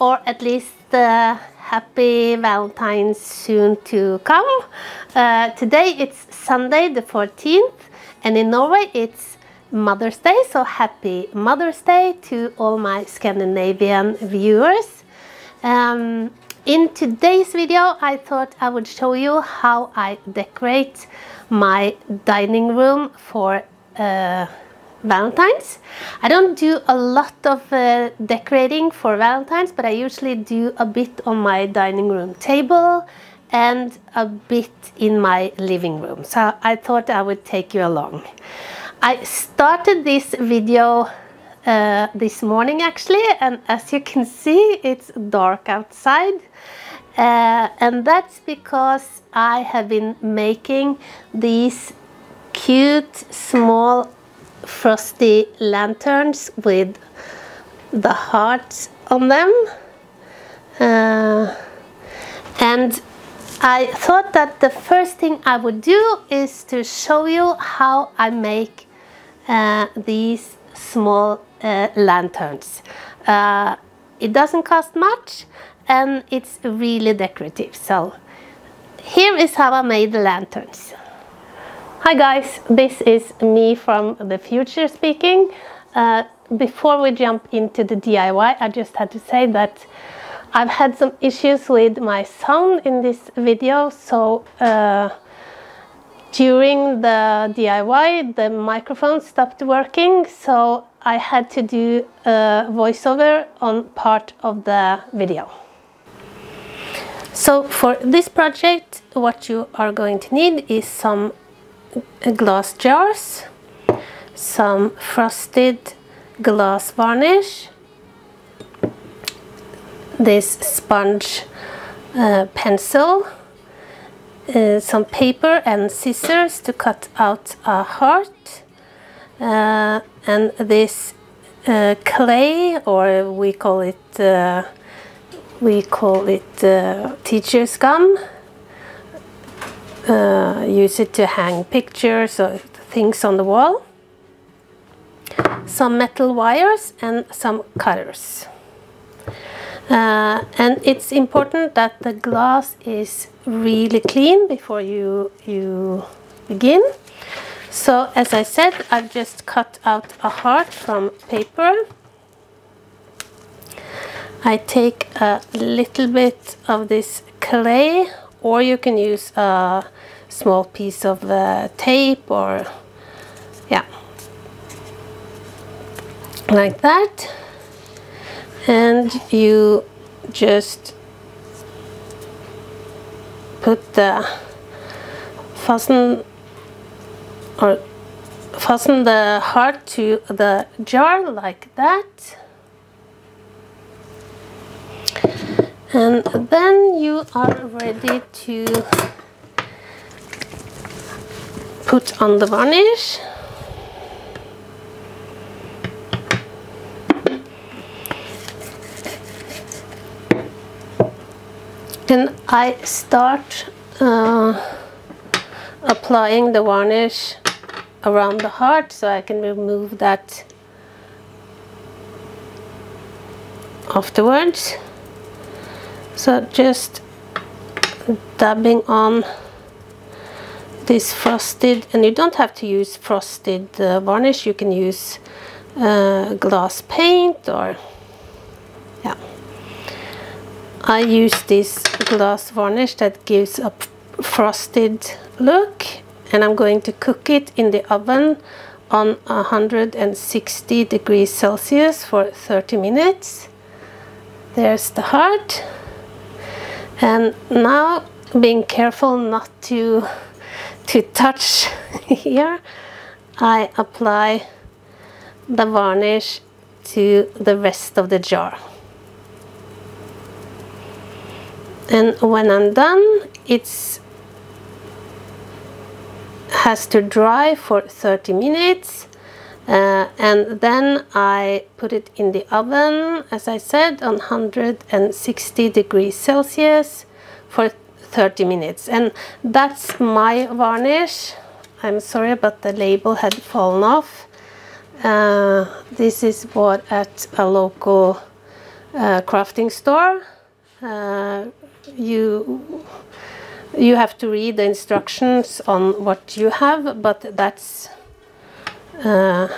Or at least uh, happy Valentine's soon to come. Uh, today it's Sunday the 14th and in Norway it's Mother's Day, so happy Mother's Day to all my Scandinavian viewers. Um, in today's video I thought I would show you how I decorate my dining room for uh, Valentine's. I don't do a lot of uh, decorating for Valentine's, but I usually do a bit on my dining room table and a bit in my living room. So I thought I would take you along. I started this video uh, this morning actually, and as you can see, it's dark outside. Uh, and that's because I have been making these cute small frosty lanterns with the hearts on them uh, and I thought that the first thing I would do is to show you how I make uh, these small uh, lanterns. Uh, it doesn't cost much and it's really decorative. So here is how I made the lanterns. Hi guys, this is me from the future speaking. Uh, before we jump into the DIY, I just had to say that I've had some issues with my sound in this video, so uh, during the DIY the microphone stopped working, so I had to do a voiceover on part of the video. So for this project what you are going to need is some glass jars, some frosted glass varnish, this sponge uh, pencil, uh, some paper and scissors to cut out a heart, uh, and this uh, clay, or we call it uh, we call it uh, teacher's gum uh, use it to hang pictures or things on the wall. Some metal wires and some cutters. Uh, and it's important that the glass is really clean before you, you begin. So as I said, I've just cut out a heart from paper. I take a little bit of this clay or you can use a small piece of uh, tape or yeah. Like that. And you just put the fasten or fasten the heart to the jar like that and then you are ready to put on the varnish. And I start uh, applying the varnish around the heart so I can remove that afterwards so just dabbing on this frosted and you don't have to use frosted uh, varnish. You can use uh, glass paint or yeah. I use this glass varnish that gives a frosted look and I'm going to cook it in the oven on 160 degrees Celsius for 30 minutes. There's the heart and now being careful not to to touch here I apply the varnish to the rest of the jar. And when I'm done it's has to dry for 30 minutes uh, and then I put it in the oven as I said on 160 degrees Celsius for 30 minutes. And that's my varnish. I'm sorry but the label had fallen off. Uh, this is bought at a local uh, crafting store. Uh, you you have to read the instructions on what you have, but that's uh,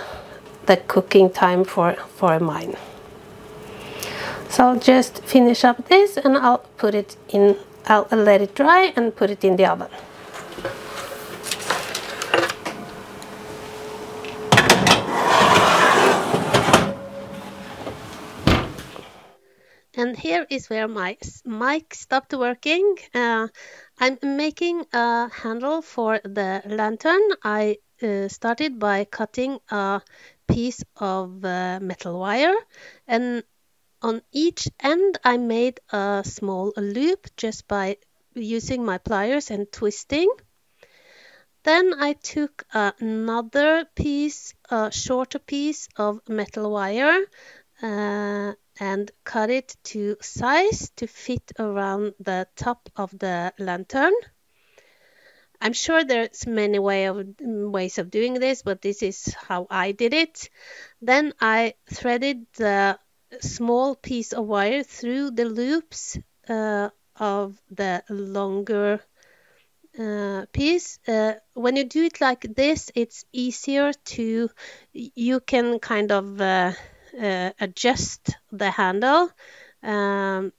the cooking time for, for mine. So I'll just finish up this and I'll put it in, I'll let it dry and put it in the oven. and here is where my mic stopped working. Uh, I'm making a handle for the lantern. I uh, started by cutting a piece of uh, metal wire and on each end I made a small loop just by using my pliers and twisting. Then I took another piece, a shorter piece of metal wire uh, and cut it to size to fit around the top of the lantern. I'm sure there's many way of, ways of doing this, but this is how I did it. Then I threaded the small piece of wire through the loops uh, of the longer uh, piece. Uh, when you do it like this, it's easier to, you can kind of uh, uh, adjust the handle. Um,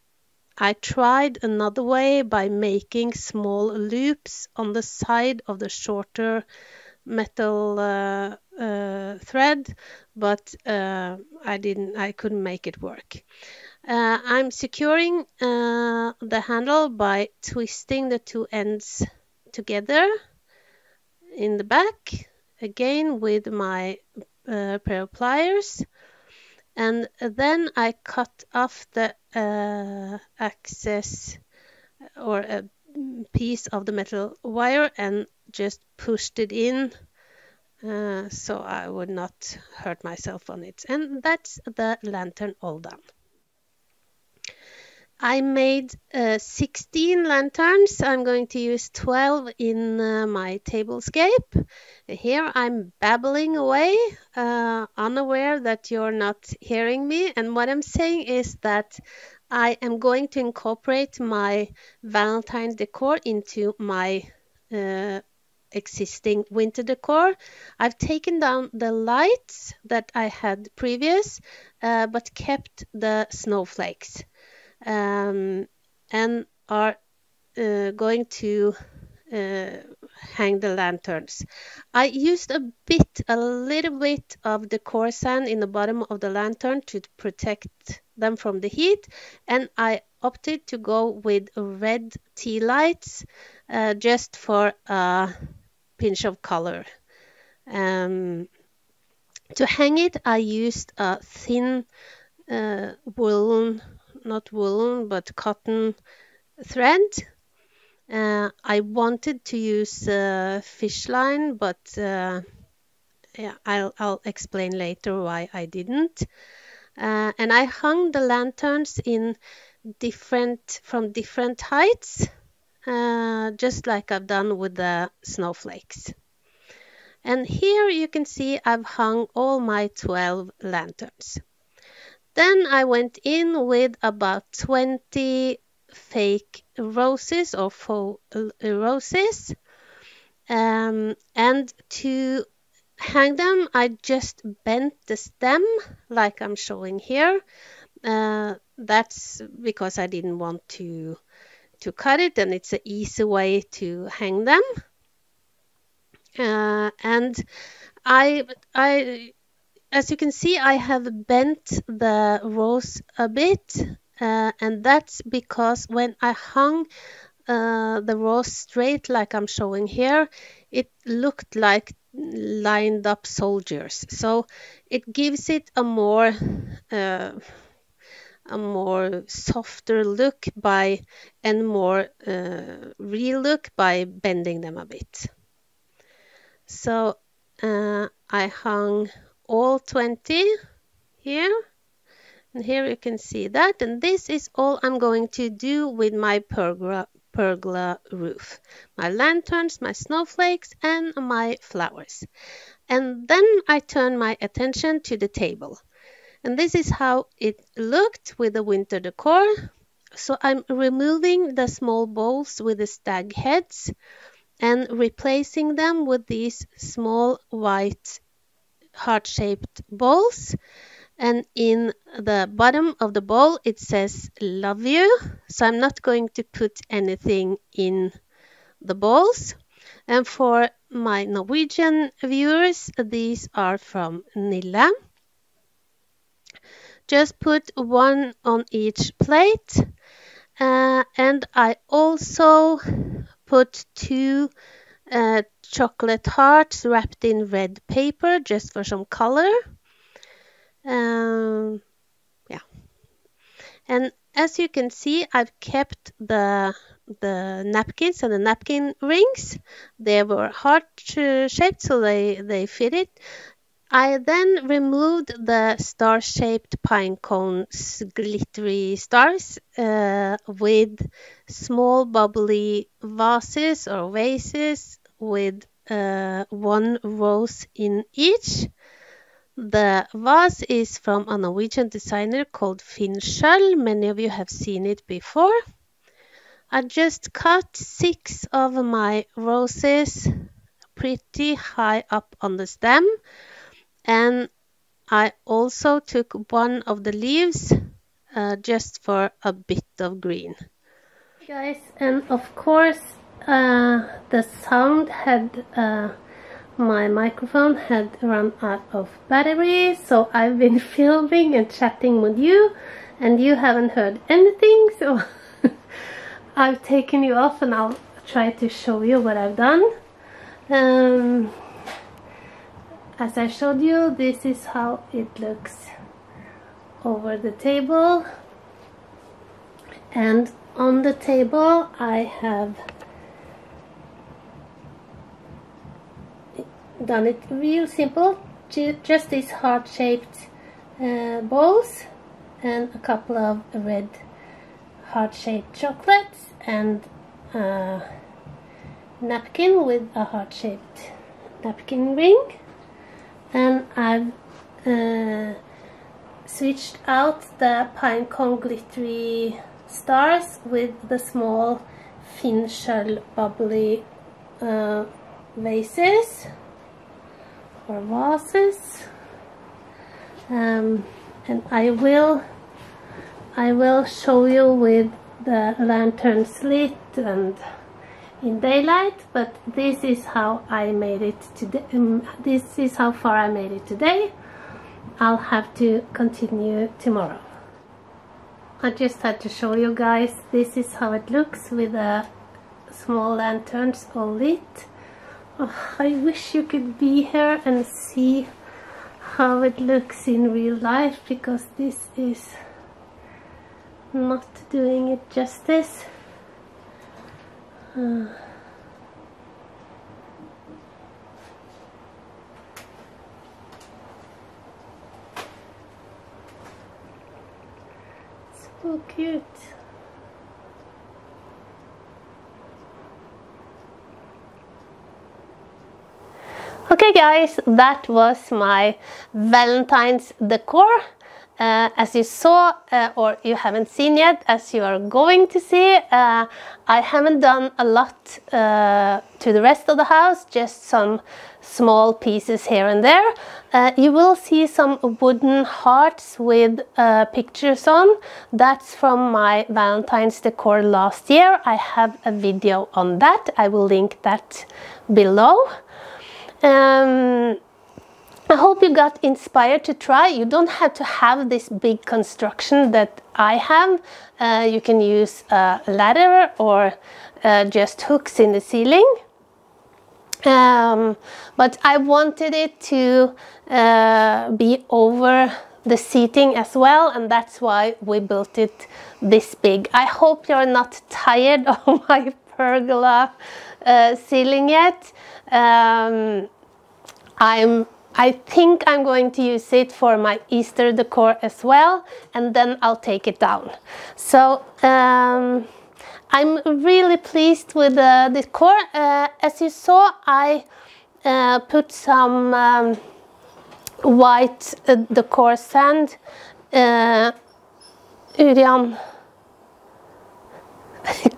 I tried another way by making small loops on the side of the shorter metal uh, uh, thread, but uh, I didn't. I couldn't make it work. Uh, I'm securing uh, the handle by twisting the two ends together in the back again with my uh, pair of pliers and then I cut off the uh, excess or a piece of the metal wire and just pushed it in uh, so I would not hurt myself on it and that's the lantern all done. I made uh, 16 lanterns. I'm going to use 12 in uh, my tablescape. Here I'm babbling away, uh, unaware that you're not hearing me. And what I'm saying is that I am going to incorporate my Valentine decor into my uh, existing winter decor. I've taken down the lights that I had previous, uh, but kept the snowflakes um, and are uh, going to uh, hang the lanterns. I used a bit, a little bit of decor sand in the bottom of the lantern to protect them from the heat and I opted to go with red tea lights uh, just for a pinch of color. Um, to hang it I used a thin uh, woolen not woolen but cotton thread. Uh, I wanted to use uh, fish line, but uh, yeah, I'll, I'll explain later why I didn't. Uh, and I hung the lanterns in different from different heights, uh, just like I've done with the snowflakes. And here you can see I've hung all my 12 lanterns. Then I went in with about 20 fake roses or faux roses. Um, and to hang them, I just bent the stem like I'm showing here. Uh, that's because I didn't want to to cut it and it's an easy way to hang them. Uh, and I I as you can see, I have bent the rose a bit, uh, and that's because when I hung uh, the rose straight like I'm showing here, it looked like lined up soldiers. So it gives it a more uh, a more softer look by and more uh, real look by bending them a bit. So uh, I hung all 20 here. And here you can see that. And this is all I'm going to do with my pergola, pergola roof. My lanterns my snowflakes and my flowers. And then I turn my attention to the table. And this is how it looked with the winter decor. So I'm removing the small bowls with the stag heads and replacing them with these small white heart-shaped bowls and in the bottom of the bowl it says love you. So I'm not going to put anything in the bowls and for my Norwegian viewers these are from Nille. Just put one on each plate uh, and I also put two uh, chocolate hearts wrapped in red paper just for some color. Um, yeah. And as you can see, I've kept the the napkins and the napkin rings. They were heart shaped, so they, they fit it. I then removed the star-shaped pine cones glittery stars uh, with small bubbly vases or vases with uh, one rose in each. The vase is from a Norwegian designer called Finn Schjøll. Many of you have seen it before. I just cut six of my roses pretty high up on the stem and I also took one of the leaves uh, just for a bit of green. Guys, and of course uh, the sound had, uh, my microphone had run out of battery, so I've been filming and chatting with you, and you haven't heard anything, so I've taken you off and I'll try to show you what I've done. Um, as I showed you this is how it looks over the table and on the table I have done it real simple. Just these heart-shaped uh, balls and a couple of red heart-shaped chocolates and a napkin with a heart-shaped napkin ring. And I've uh, switched out the pinecone glittery stars with the small Finn Schjøll bubbly uh, vases or vases um, and I will I will show you with the lantern slit and in daylight but this is how I made it today um, this is how far I made it today. I'll have to continue tomorrow. I just had to show you guys this is how it looks with the small lanterns all lit oh, I wish you could be here and see how it looks in real life because this is not doing it justice uh, so cute. Okay guys, that was my Valentine's decor. Uh, as you saw uh, or you haven't seen yet as you are going to see uh, I haven't done a lot uh, to the rest of the house just some small pieces here and there. Uh, you will see some wooden hearts with uh, pictures on. That's from my Valentine's decor last year. I have a video on that. I will link that below um, I hope you got inspired to try. You don't have to have this big construction that I have. Uh, you can use a ladder or uh, just hooks in the ceiling. Um, but I wanted it to uh, be over the seating as well and that's why we built it this big. I hope you're not tired of my pergola uh, ceiling yet. Um, I'm I think I'm going to use it for my Easter decor as well and then I'll take it down. So um, I'm really pleased with the decor. Uh, as you saw I uh, put some um, white uh, decor sand. Urian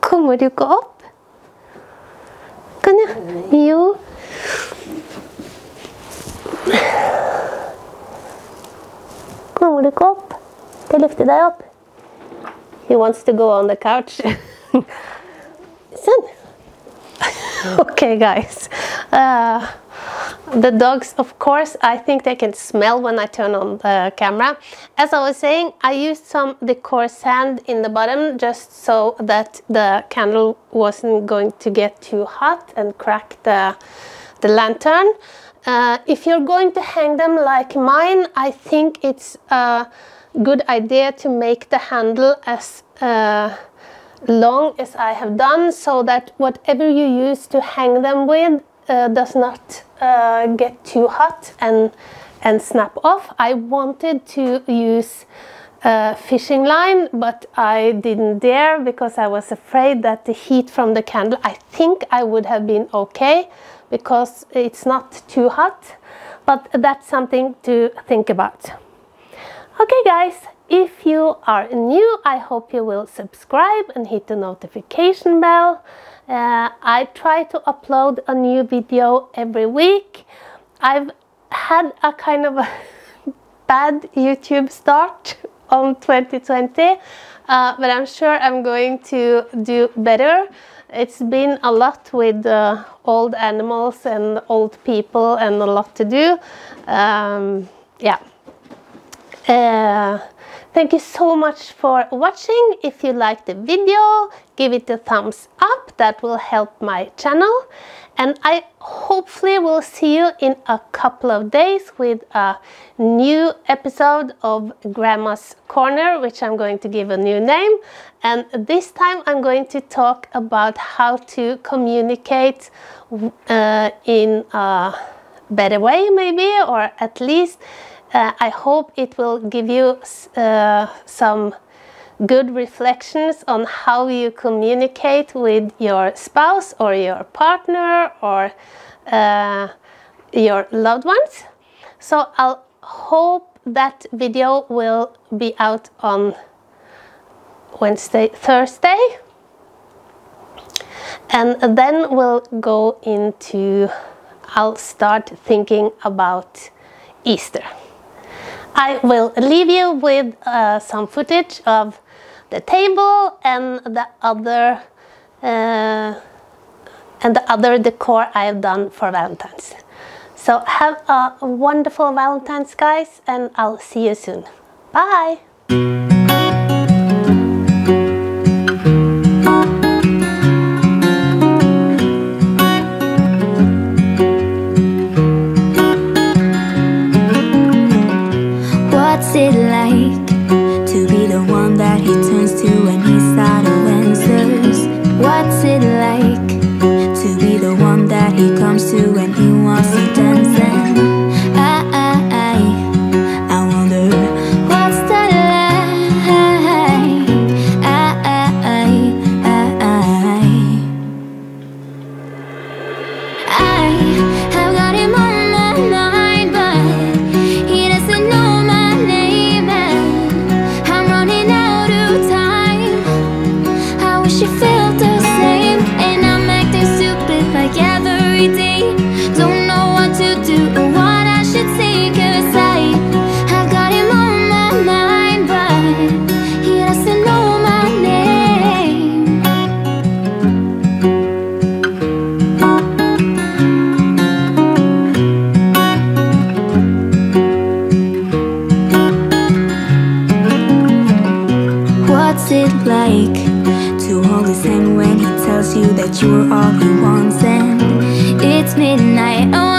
Kommer du ikke opp? Jeg? Jo. Kommer du ikke opp? Jeg løfte deg opp? He wants to go on the couch. Son. okay, guys. Uh, the dogs, of course, I think they can smell when I turn on the camera. As I was saying, I used some decor sand in the bottom just so that the candle wasn't going to get too hot and crack the, the lantern. Uh, if you're going to hang them like mine, I think it's a good idea to make the handle as uh, long as I have done so that whatever you use to hang them with does not uh, get too hot and, and snap off. I wanted to use uh, fishing line but I didn't dare because I was afraid that the heat from the candle I think I would have been okay because it's not too hot but that's something to think about. Okay guys, if you are new, I hope you will subscribe and hit the notification bell. Uh, I try to upload a new video every week. I've had a kind of a bad YouTube start on 2020, uh, but I'm sure I'm going to do better. It's been a lot with uh, old animals and old people and a lot to do. Um, yeah. Thank you so much for watching. If you like the video, give it a thumbs up. That will help my channel. And I hopefully will see you in a couple of days with a new episode of Grandma's Corner, which I'm going to give a new name. And this time I'm going to talk about how to communicate uh, in a better way, maybe, or at least uh, I hope it will give you uh, some good reflections on how you communicate with your spouse or your partner or uh, your loved ones. So I'll hope that video will be out on Wednesday, Thursday. And then we'll go into, I'll start thinking about Easter. I will leave you with uh, some footage of the table and the other uh, and the other decor I have done for Valentine's. So have a wonderful Valentine's guys and I'll see you soon. Bye! it like to hold his hand when he tells you that you are all he wants and it's midnight? Oh